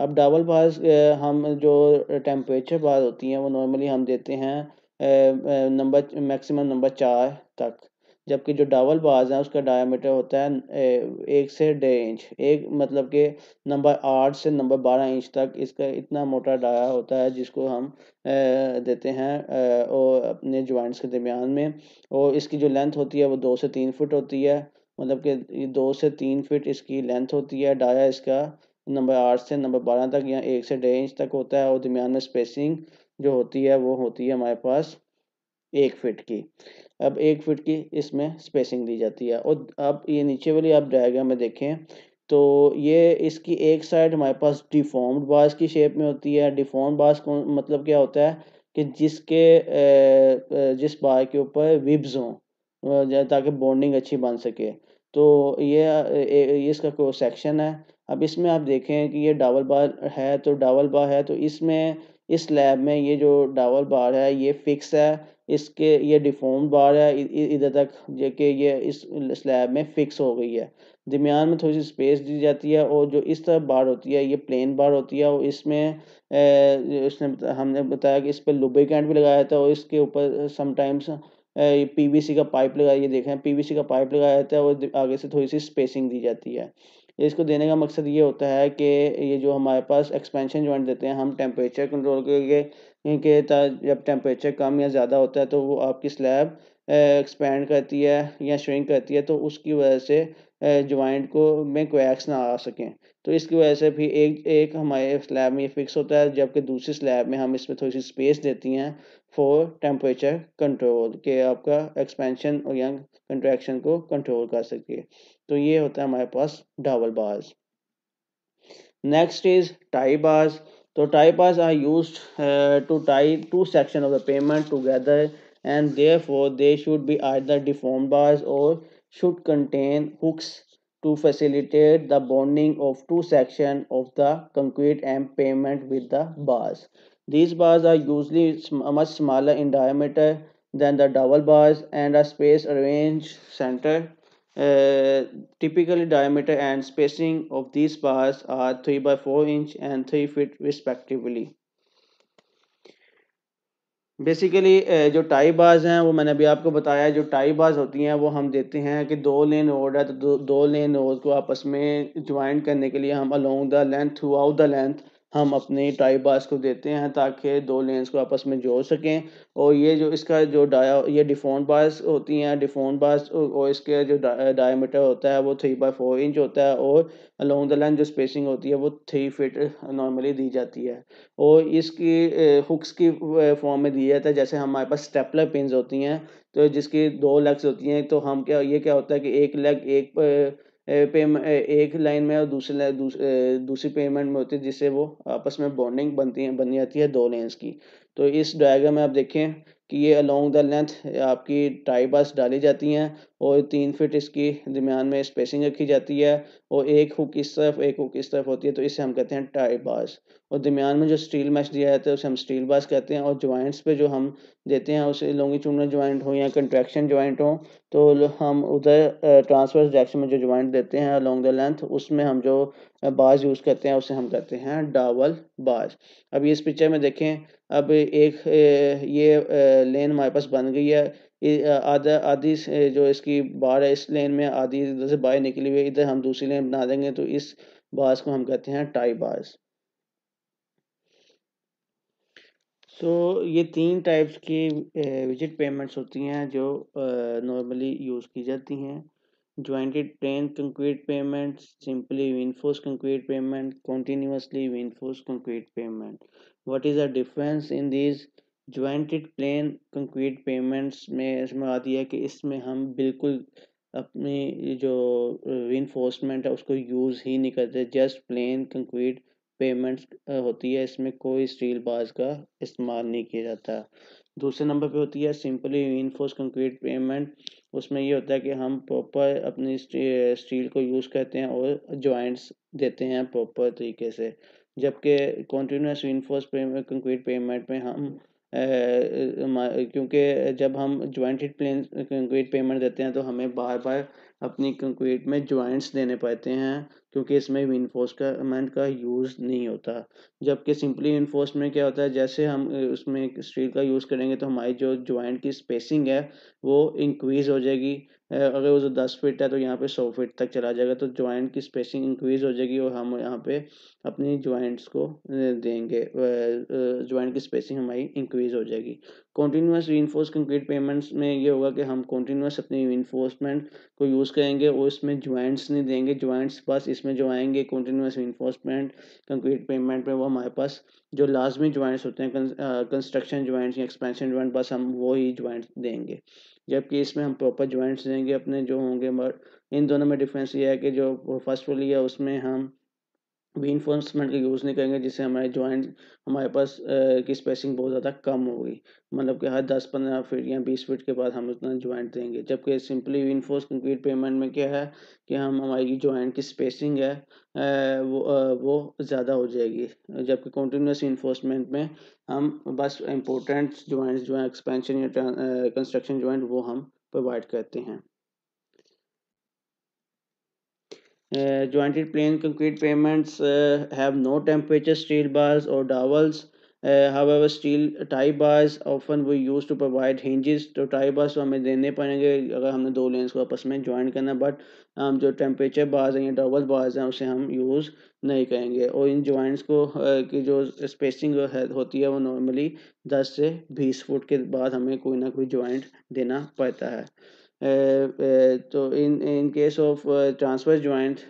अब डबल बार्स हम जो टेम्परेचर बार होती हैं, वो नॉर्मली हम देते हैं नंबर मैक्सिमम नंबर चार तक। जबकि जो डावल बाज है, उसका डायमीटर होता है एक से डेढ़ इंच। एक मतलब कि नंबर आठ से नंबर बारह इंच तक इसका इतना मोटा डाया होता है, जिसको हम देते हैं और अपने ज्वाइंट्स के दरमियान में। और इसकी जो लेंथ होती है, वो दो से तीन फुट होती है। मतलब कि दो से तीन फिट इसकी लेंथ होती है। डाया इसका नंबर आठ से नंबर बारह तक या एक से डेढ़ इंच तक होता है। और दरमियान में स्पेसिंग जो होती है, वो होती है हमारे पास एक फिट की। अब एक फिट की इसमें स्पेसिंग दी जाती है। और अब ये नीचे वाली आप डायग्राम में देखें तो ये इसकी एक साइड हमारे पास डिफॉर्म्ड बार्स की शेप में होती है। डिफॉर्म्ड बार्स को मतलब क्या होता है कि जिसके जिस बार के ऊपर विब्स हों ताकि बॉन्डिंग अच्छी बन सके। तो ये इसका को सेक्शन है। अब इसमें आप देखें कि ये डाबल बार है तो डाबल बार है तो इसमें, इस लैब में ये जो डाबल बार है, ये फिक्स है, इसके, ये डिफॉर्म बार है इधर तक जो कि ये इस स्लैब में फिक्स हो गई है। दरमियान में थोड़ी सी स्पेस दी जाती है और जो इस तरफ़ बार होती है, ये प्लेन बार होती है और इसमें उसने हमने बताया कि इस पर लुब्रिकेंट भी लगाया था और इसके ऊपर समटाइम्स पीवीसी का पाइप लगाया, ये देखें पीवीसी का पाइप लगाया जाता है और आगे से थोड़ी सी स्पेसिंग दी जाती है। इसको देने का मकसद ये होता है कि ये जो हमारे पास एक्सपेंशन जॉइंट देते हैं, हम टेम्परेचर कंट्रोल करके के जब टेम्परेचर कम या ज़्यादा होता है तो वो आपकी स्लैब एक्सपेंड करती है या श्रिंक करती है तो उसकी वजह से ज्वाइंट को में क्रैक्स ना आ सकें। तो इसकी वजह से भी एक एक हमारे स्लैब में ये फिक्स होता है, जबकि दूसरी स्लैब में हम इसमें थोड़ी सी स्पेस देती हैं फॉर टेम्परेचर कंट्रोल के आपका एक्सपेंशन और या कंट्रैक्शन को कंट्रोल कर सके। तो ये होता है हमारे पास double bars next is tie bars तो tie bars are use to tie two section of the pavement together and therefore they should be either deformed bars or should contain hooks to facilitate the bonding of two sections of the concrete and pavement with the bars. These bars are usually much smaller in diameter than the double bars and are spaced arranged center. Uh, typically diameter and spacing of these bars are 3 by 4 inch and 3 feet respectively. Basically जो tie bars हैं वो मैंने अभी आपको बताया जो tie बाज होती हैं वो हम देते हैं कि दो लेन रोड है तो दो, दो लेन रोड को आपस में ज्वाइन करने के लिए हम along the length throughout the length हम अपने टाई बास को देते हैं ताकि दो लेंस को आपस में जोड़ सकें। और ये जो इसका जो डाया ये डिफोन बास होती हैं डिफोन बास और इसके जो डायमीटर होता है वो थ्री बाई फोर इंच होता है और अलोंग द लाइन जो स्पेसिंग होती है वो थ्री फिट नॉर्मली दी जाती है। और इसकी हुक्स की फॉर्म में दी जाता है, जैसे हमारे पास स्टेपलर पिन होती हैं तो जिसकी दो लेग्स होती हैं तो हम क्या, ये क्या होता है कि एक लेग एक पेमेंट एक लाइन में और दूसरी दूस, दूसरी पेमेंट में होती है जिससे वो आपस में बॉन्डिंग बनती है बन जाती है दो लेंस की। तो इस डायग्राम में आप देखें कि ये अलोंग द लेंथ आपकी टाई बस डाली जाती हैं और तीन फिट इसकी दरमियान में स्पेसिंग रखी जाती है और एक हुक इस तरफ़, एक हुक इस तरफ़ होती है तो इसे हम कहते हैं टाई बास और दरमियान में जो स्टील मैश दिया जाता है, उसे हम स्टील बास कहते हैं और ज्वाइंट्स पे जो हम देते हैं, उसे लोंगी लोंगिट्यूडनल ज्वाइंट हो या कंट्रैक्शन ज्वाइंट हो तो हम उधर ट्रांसफ़र डायरेक्शन में जो ज्वाइंट देते हैं अलोंग द लेंथ उसमें हम जो बाज यूज़ करते हैं, उसे हम कहते हैं डावल बाज अब इस पिक्चर में देखें अब एक ये लेन हमारे पास बन गई है। आधा, आधी जो इसकी बाढ़ है, इस लेन में आधी इधर से बाहर निकली हुई है, इधर हम दूसरी लेन बना देंगे तो इस बास को हम कहते हैं टाई बास। तो ये तीन टाइप्स की विज़िट पेमेंट्स होती हैं, जो नॉर्मली यूज़ की जाती हैं। Jointed plain concrete pavement simply reinforced concrete pavement continuously reinforced concrete pavement what is the difference in these jointed plain concrete pavements में? इसमें आती है कि इसमें हम बिल्कुल अपनी जो reinforcement है, उसको यूज़ ही नहीं करते। जस्ट प्लेन कंक्रीट पेमेंट्स होती है। इसमें कोई स्टील बाज का इस्तेमाल नहीं किया जाता। दूसरे नंबर पे होती है सिंपली इनफोर्स कंक्रीट पेमेंट उसमें ये होता है कि हम प्रॉपर अपनी स्टील को यूज़ करते हैं और जॉइंट्स देते हैं प्रॉपर तरीके से। जबकि कॉन्टीन्यूस इनफोर्स कंक्रीट पेमेंट में हम क्योंकि जब हम ज्वाइंटेड प्लेन कंक्रीट पेमेंट देते हैं तो हमें बार बार अपनी कंक्रीट में ज्वाइंट्स देने पड़ते हैं, क्योंकि इसमें इन्फोर्समेंट का यूज़ नहीं होता। जबकि सिंपली इन्फोर्समेंट क्या होता है, जैसे हम उसमें स्टील का यूज़ करेंगे तो हमारी जो ज्वाइंट की स्पेसिंग है, वो इंक्रीज़ हो जाएगी। अगर वो जो दस फिट है तो यहाँ पे सौ फिट तक चला जाएगा तो ज्वाइंट की स्पेसिंग इंक्रीज़ हो जाएगी और हम यहाँ पे अपनी ज्वाइंट्स को देंगे। ज्वाइंट की स्पेसिंग हमारी इंक्रीज़ हो जाएगी। कॉन्टीन्यूस रीइंफोर्स कंक्रीट पेमेंट्स में ये होगा कि हम कॉन्टीन्यूस अपनी रीइंफोर्समेंट को यूज़ करेंगे और इसमें ज्वाइंट्स नहीं देंगे ज्वाइंट्स बस इसमें जो आएँगे कॉन्टीन्यूस रीइंफोर्समेंट कंक्रीट पेमेंट में, वो हमारे पास जो लाजमी ज्वाइंट्स होते हैं कंस्ट्रक्शन ज्वाइंट्स या एक्सपेंशन ज्वाइंट बस हम वो ही ज्वाइंट्स देंगे। जबकि इसमें हम प्रॉपर ज्वाइंट्स देंगे, अपने जो होंगे इन दोनों में डिफरेंस ये है कि जो फ़र्स्ट वाली है, उसमें हम वी इन्फोर्समेंट का यूज़ नहीं करेंगे, जिससे हमारे ज्वाइंट हमारे पास की स्पेसिंग बहुत ज़्यादा कम होगी। मतलब कि हर दस पंद्रह फीट या बीस फीट के बाद हम उतना ज्वाइंट देंगे। जबकि सिंपली इन्फोर्स कंक्रीट पेमेंट में क्या है कि हम, हमारी ज्वाइंट की स्पेसिंग है वो वो ज़्यादा हो जाएगी। जबकि कंटिन्यूस इन्फोर्समेंट में हम बस इम्पोर्टेंट ज्वाइंट्स जो है एक्सपेंशन या कंस्ट्रक्शन ज्वाइंट वो हम प्रोवाइड करते हैं। Uh, jointed plain concrete pavements uh, have no temperature steel bars or dowels. Uh, however, steel tie bars often we use to provide hinges. तो tie bars तो हमें देने पड़ेंगे अगर हमने दो लेंस को आपस में ज्वाइन करना बट हम जो टेम्परेचर बार्स हैं या डबल बार्स हैं उसे हम यूज़ नहीं करेंगे और इन ज्वाइंट्स को की जो है होती है वो नॉर्मली 10 से 20 फुट के बाद हमें कोई ना कोई ज्वाइंट देना पड़ता है तो in in case of transverse joint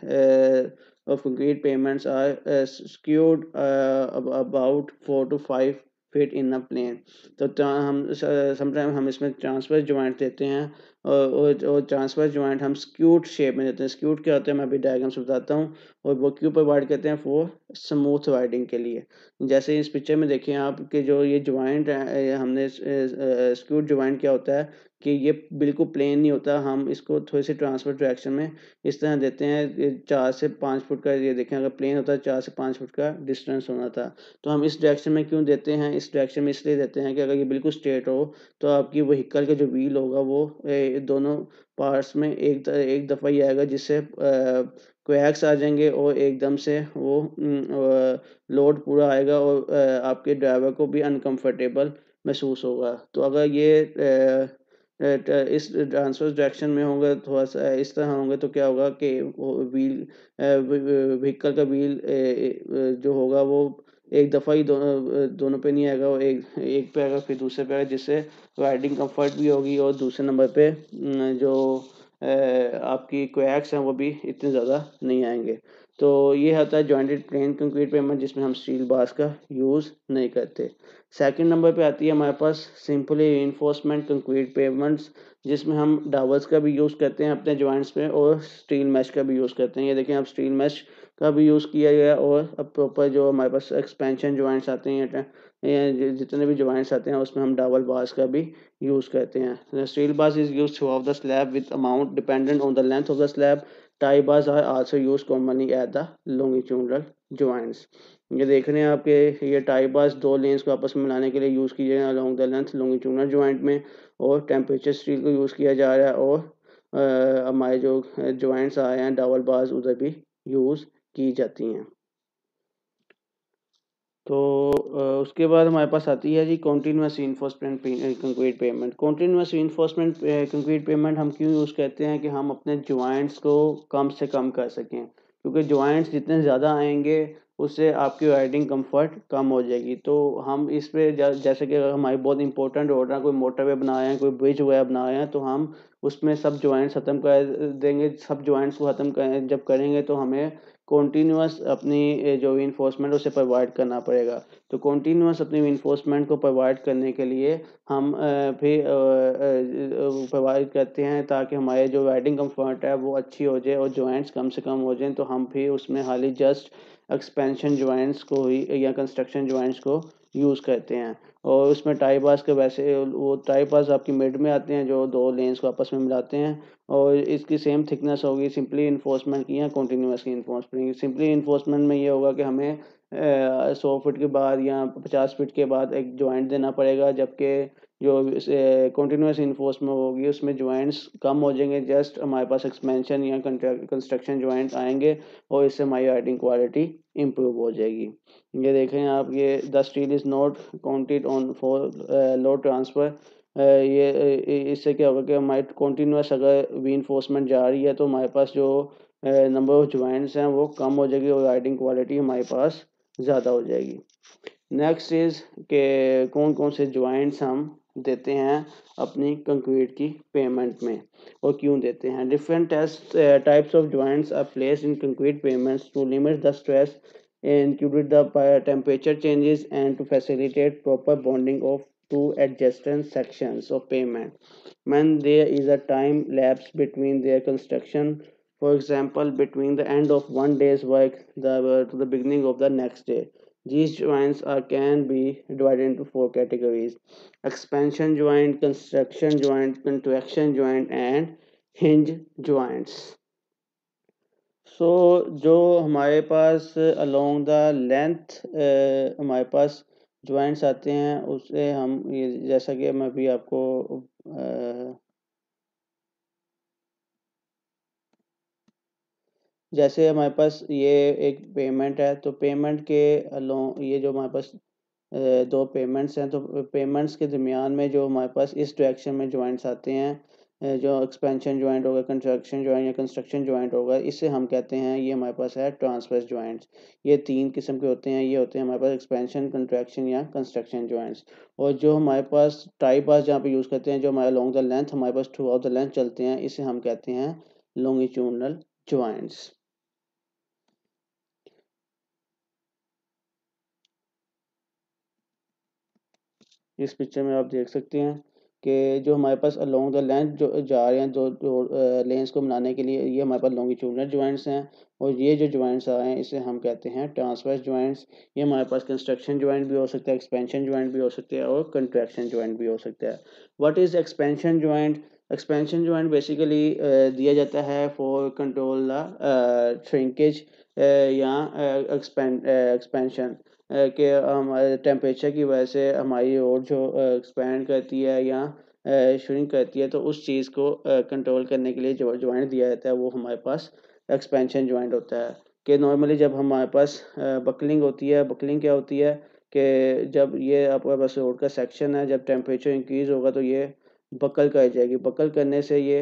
of concrete pavements are secured about four to five feet in the plane तो हम समटाइम हम इसमें ट्रांसफ़र ज्वाइंट देते हैं और ट्रांसफ़र ज्वाइंट हम स्क्यूट शेप में देते हैं। स्क्यूट क्या होते हैं? मैं अभी डायग्राम से बताता हूँ। और वो क्यों प्रोवाइड करते हैं फॉर स्मूथ राइडिंग के लिए। जैसे इस पिक्चर में देखें आप कि जो ये ज्वाइंट हमने स्क्यूट ज्वाइंट क्या होता है कि ये बिल्कुल प्लेन नहीं होता। हम इसको थोड़ी सी ट्रांसफ़र डायरेक्शन में इस तरह देते हैं चार से पाँच फुट का ये देखें, अगर प्लेन होता है चार से पाँच फुट का डिस्टेंस होना था। तो हम इस डायरेक्शन में क्यों देते हैं? इस डायरेक्शन में इसलिए देते हैं कि अगर ये बिल्कुल स्ट्रेट हो तो आपकी वहीकल का जो व्हील होगा वो दोनों पार्ट्स में एक एक दफ़ा ही आएगा, जिससे क्वैक्स आ जाएँगे और एकदम से वो लोड पूरा आएगा और आपके ड्राइवर को भी अनकंफर्टेबल महसूस होगा। तो अगर ये इस ट्रांसवर्स डायरेक्शन में होंगे, थोड़ा सा इस तरह होंगे तो क्या होगा कि व्हील व्हीकल का व्हील जो होगा वो एक दफ़ा ही दोनों दोनों पे नहीं आएगा, वो एक एक पे आएगा, फिर दूसरे पे आएगा, जिससे राइडिंग कंफर्ट भी होगी और दूसरे नंबर पे जो आपकी क्वैक्स हैं, वो भी इतने ज़्यादा नहीं आएँगे। तो ये होता है जॉइंटेड प्लेन कंक्रीट पेमेंट जिसमें हम स्टील बास का यूज़ नहीं करते। सेकंड नंबर पे आती है हमारे पास सिंपली इन्फोर्समेंट कंक्रीट पेमेंट्स जिसमें हम डावर्स का भी यूज़ करते हैं अपने ज्वाइंट्स में और स्टील मैश का भी यूज़ करते हैं। ये देखें, अब स्टील मैश का भी यूज़ किया गया और अब प्रॉपर जो हमारे पास एक्सपेंशन ज्वाइंट्स आते हैं जितने भी ज्वाइंट्स आते हैं, उसमें हम डबल बास का भी यूज़ करते हैं। Steel bars is use through of the slab with amount dependent on the length of the slab tie bars are also use commonly at the longitudinal joints ये देख रहे हैं आपके ये टाई बास दो लेंस को आपस में मिलाने के लिए यूज़ किए जा along the length longitudinal joint में और टेम्परेचर स्टील को यूज़ किया जा रहा है और हमारे जो ज्वाइंट्स आए हैं डबल बास उधर भी यूज़ की जाती हैं। तो उसके बाद हमारे पास आती है जी continuous reinforcement concrete pavement continuous reinforcement concrete pavement हम क्यों यूज़ करते हैं कि हम अपने ज्वाइंट्स को कम से कम कर सकें। क्योंकि ज्वाइंट्स जितने ज़्यादा आएँगे, उससे आपकी राइडिंग कंफर्ट कम हो जाएगी। तो हम इस पर जैसे कि अगर हमारी बहुत इंपॉर्टेंट रोड है, कोई मोटरवे बनाए हैं, कोई ब्रिज वगैरह बना रहे हैं तो हम उसमें सब ज्वाइंट्स ख़त्म कर देंगे। सब ज्वाइंट्स को ख़त्म कर, जब करेंगे तो हमें कॉन्टीन्यूस अपनी जो इन्फोर्समेंट उसे प्रोवाइड करना पड़ेगा। तो कॉन्टीन्यूस अपनी इन्फोर्समेंट को प्रोवाइड करने के लिए हम फिर प्रोवाइड करते हैं ताकि हमारे जो राइडिंग कंफर्ट है, वो अच्छी हो जाए और जॉइंट्स कम से कम हो जाएँ। तो हम फिर उसमें हाली जस्ट एक्सपेंशन जॉइंट्स को ही, या कंस्ट्रक्शन जॉइंट्स को यूज़ करते हैं। और उसमें टाई बास के वैसे वो टाई बास आपकी मिड में आते हैं, जो दो लेंस को आपस में मिलाते हैं। और इसकी सेम थिकनेस होगी सिंपली इन्फोर्समेंट की या कॉन्टीन्यूस की इन्फोर्समेंट सिंपली इन्फोर्समेंट में ये होगा कि हमें सौ फीट के बाद या पचास फीट के बाद एक जॉइंट देना पड़ेगा, जबकि जो कॉन्टीन्यूस इन्फोर्समेंट होगी, उसमें ज्वाइंट्स कम हो जाएँगे। जस्ट हमारे पास एक्सपेंशन या कंस्ट्रक्शन ज्वाइंट आएँगे, और इससे हमारी राइटिंग क्वालिटी इम्प्रूव हो जाएगी। ये देखें आप, ये the steel is not counted on for load transfer ये इससे क्या होगा कि हमारी कॉन्टीन्यूस अगर वी इन्फोर्समेंट जा रही है तो हमारे पास जो नंबर ऑफ़ ज्वाइंट्स हैं, वो कम हो जाएगी और राइटिंग क्वालिटी हमारे पास ज़्यादा हो जाएगी। नेक्स्ट इज़ के कौन कौन से ज्वाइंट्स हम देते हैं अपनी कंक्रीट की पेमेंट में। और क्यों देते हैं? Different test types of joints are place in concrete pavements to limit the stress included the temperature changes and to facilitate proper bonding of two adjacent sections of pavement man there is a time lapse between their construction for example between the end of one day's work the beginning of the next day these joints are can be divided into four categories expansion joint construction joint contraction joint and hinge joints so, जो हमारे पास along the length हमारे पास joints आते हैं उसे हम ये जैसा कि मैं अभी आपको जैसे हमारे पास ये एक पेमेंट है तो पेमेंट के अलो ये जो हमारे पास दो पेमेंट्स हैं तो पेमेंट्स के दरमियान में जो हमारे पास इस डायरेक्शन में जॉइंट्स आते हैं जो एक्सपेंशन जॉइंट होगा कंस्ट्रक्शन जॉइंट या कंस्ट्रक्शन जॉइंट होगा, इसे हम कहते हैं, ये हमारे पास है ट्रांसफर्स जॉइंट्स ये तीन किस्म के होते हैं, ये होते हैं हमारे पास एक्सपेंशन कंट्रैक्शन या कंस्ट्रक्शन जॉइंट्स और जो हमारे पास टाई पास जहाँ पे यूज़ करते हैं, जो हमारे लॉन्ग द लेंथ हमारे पास थ्रू आउट द लेंथ चलते हैं, इसे हम कहते हैं लॉन्गिट्यूडनल जॉइंट्स इस पिक्चर में आप देख सकते हैं कि जो हमारे पास अलोंग द लेंथ जो जा रहे हैं दो जो लेंस को बनाने के लिए, ये हमारे पास लॉन्गिट्यूडनल ज्वाइंट्स हैं और ये जो ज्वाइंट्स आ रहे हैं, इसे हम कहते हैं ट्रांसवर्स ज्वाइंट्स ये हमारे पास कंस्ट्रक्शन ज्वाइंट भी हो सकता है एक्सपेंशन ज्वाइंट भी हो सकते हैं और कंट्रैक्शन ज्वाइंट भी हो सकता है। What is expansion joint expansion joint basically दिया जाता है फॉर कंट्रोल द श्रिंकेज या एक्सपेंशन कि हमारे टेम्परेचर की वजह से हमारी रोड जो एक्सपेंड करती है या श्रिंक करती है तो उस चीज़ को कंट्रोल करने के लिए जो ज्वाइंट दिया जाता है वो हमारे पास एक्सपेंशन ज्वाइंट होता है। कि नॉर्मली जब हमारे पास बकलिंग होती है बकलिंग क्या होती है? कि जब ये आपके पास रोड का सेक्शन है, जब टेम्परेचर इंक्रीज़ होगा तो ये बकल कर जाएगी। बकल करने से ये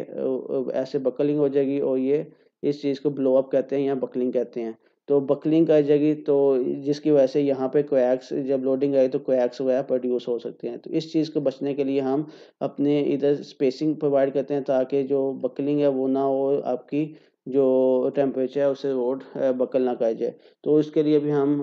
ऐसे बकलिंग हो जाएगी और ये इस चीज़ को ब्लो अप कहते हैं या बकलिंग कहते हैं। तो बकलिंग कर जाएगी तो जिसकी वजह से यहाँ पे कोएक्स जब लोडिंग आए तो कोएक्स वगैरह प्रोड्यूस हो सकते हैं। तो इस चीज़ को बचने के लिए हम अपने इधर स्पेसिंग प्रोवाइड करते हैं ताकि जो बकलिंग है वो ना हो, आपकी जो टेम्परेचर है उसे रोड बकल ना कर जाए। तो इसके लिए भी हम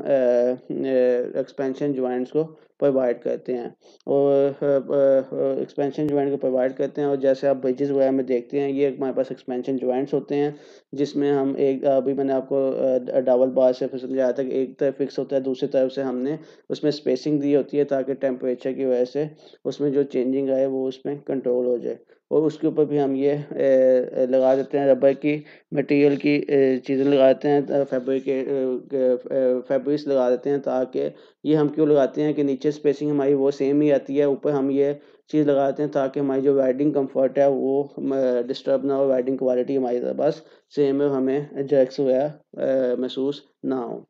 एक्सपेंशन ज्वाइंट्स को प्रोवाइड करते हैं। और एक्सपेंशन ज्वाइंट को प्रोवाइड करते हैं। और जैसे आप ब्रिजेस वगैरह में देखते हैं, ये हमारे पास एक्सपेंशन ज्वाइंट्स होते हैं, जिसमें हम एक, अभी मैंने आपको डबल बार से फिर समझाया था कि एक तरफ़ फिक्स होता है, दूसरी तरफ़ से हमने उसमें स्पेसिंग दी होती है ताकि टेम्परेचर की वजह से उसमें जो चेंजिंग आए वो उसमें कंट्रोल हो जाए। और उसके ऊपर भी हम ये लगा देते हैं रबर की मटेरियल की चीज़ें लगा देते हैं फैब्रिक फैब्रिक्स लगा देते हैं ताकि ये हम क्यों लगाते हैं कि नीचे स्पेसिंग हमारी वो सेम ही आती है, ऊपर हम ये चीज़ लगाते हैं ताकि हमारी जो वाइडिंग कंफर्ट है वो डिस्टर्ब ना हो वाइडिंग क्वालिटी हमारी पास सेम हमें जैक्स वगैरह महसूस ना हो।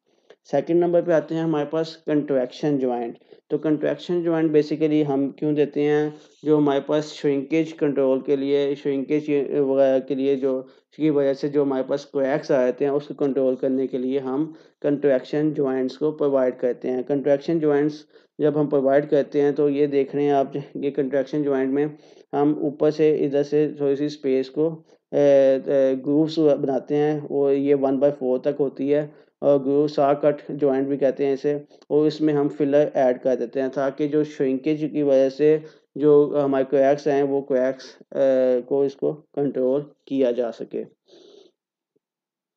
सेकंड नंबर पे आते हैं हमारे पास कंट्रैक्शन ज्वाइंट तो कंट्रैक्शन ज्वाइंट बेसिकली हम क्यों देते हैं? जो हमारे पास श्रिंकेज कंट्रोल के लिए श्रिंकेज वगैरह के लिए जो, की वजह से जो हमारे पास क्रैक्स आ जाते हैं उसको कंट्रोल करने के लिए हम कंट्रैक्शन ज्वाइंट्स को प्रोवाइड करते हैं। कंट्रैक्शन ज्वाइंट्स जब हम प्रोवाइड करते हैं तो ये देख रहे हैं आप, ये कंट्रैक्शन ज्वाइंट में हम ऊपर से इधर से थोड़ी सी स्पेस को ग्रूव्स बनाते हैं। और ये वन बाई फोर तक होती है। और ग्रू सा कट ज्वाइंट भी कहते हैं इसे और इसमें हम फिलर ऐड कर देते हैं ताकि जो श्रिंकेज की वजह से जो हमारे क्वैक्स हैं, वो क्वैक्स को इसको कंट्रोल किया जा सके।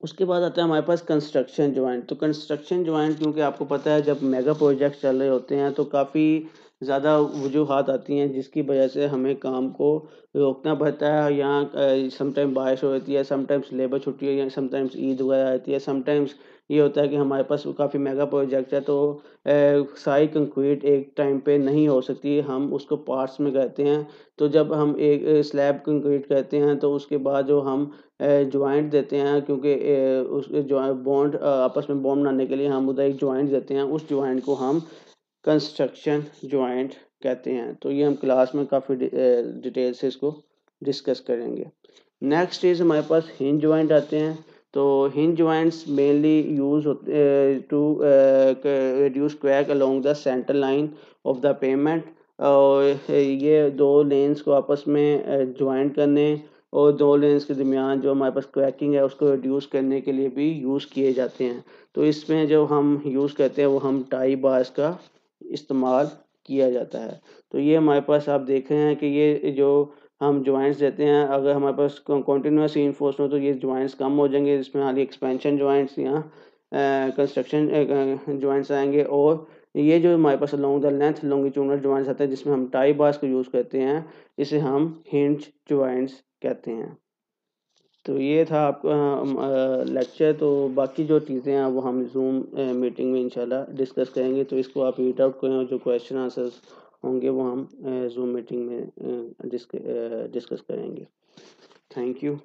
उसके बाद आता है हमारे पास कंस्ट्रक्शन ज्वाइंट तो कंस्ट्रक्शन ज्वाइंट क्योंकि आपको पता है जब मेगा प्रोजेक्ट चल रहे होते हैं तो काफ़ी ज़्यादा वजूहत आती हैं, जिसकी वजह से हमें काम को रोकना पड़ता है यहाँ समटाइम बारिश हो जाती है समटाइम्स लेबर छुट्टी हो है समटाइम्स ईद वगैरह आती है समटाइम्स ये होता है कि हमारे पास काफ़ी मेगा प्रोजेक्ट है तो सारी कंक्रीट एक टाइम पे नहीं हो सकती, हम उसको पार्ट्स में करते हैं। तो जब हम एक स्लैब कंक्रीट करते हैं तो उसके बाद जो हम ज्वाइंट देते हैं, क्योंकि उस बॉन्ड आपस में बॉन्ड बनाने के लिए हम उधर एक ज्वाइंट देते हैं, उस ज्वाइंट को हम कंस्ट्रक्शन ज्वाइंट कहते हैं। तो ये हम क्लास में काफ़ी डिटेल से इसको डिस्कस करेंगे। नेक्स्ट इज़ हमारे पास हिंज ज्वाइंट आते हैं। तो hinge joints mainly use to reduce crack along the centre line of the pavement और ये दो लेंस को आपस में ज्वाइंट करने और दो लेंस के दरमियान जो हमारे पास क्रैकिंग है, उसको रिड्यूस करने के लिए भी यूज़ किए जाते हैं। तो इसमें जो हम यूज़ करते हैं, वो हम टाई बार्स का इस्तेमाल किया जाता है। तो ये हमारे पास आप देख रहे हैं कि ये जो हम ज्वाइंट्स देते हैं। अगर हमारे पास कॉन्टीन्यूस इन्फोर्स हो तो ये ज्वाइंट्स कम हो जाएँगे। इसमें हाली एक्सपेंशन ज्वाइंट्स यहाँ कंस्ट्रक्शन ज्वाइंट्स आएँगे। और ये जो हमारे पास long the length longitudinal joints आते हैं, जिसमें हम टाई बार्स को यूज़ करते हैं, इसे हम हिंज ज्वाइंट्स कहते हैं। तो ये था आपका लेक्चर तो बाकी जो चीज़ें हैं, वो हम जूम मीटिंग में इंशाल्लाह डिस्कस करेंगे। तो इसको आप रीड आउट करें और जो क्वेश्चन आंसर्स होंगे वो हम जूम मीटिंग में डिस्कस करेंगे। Thank you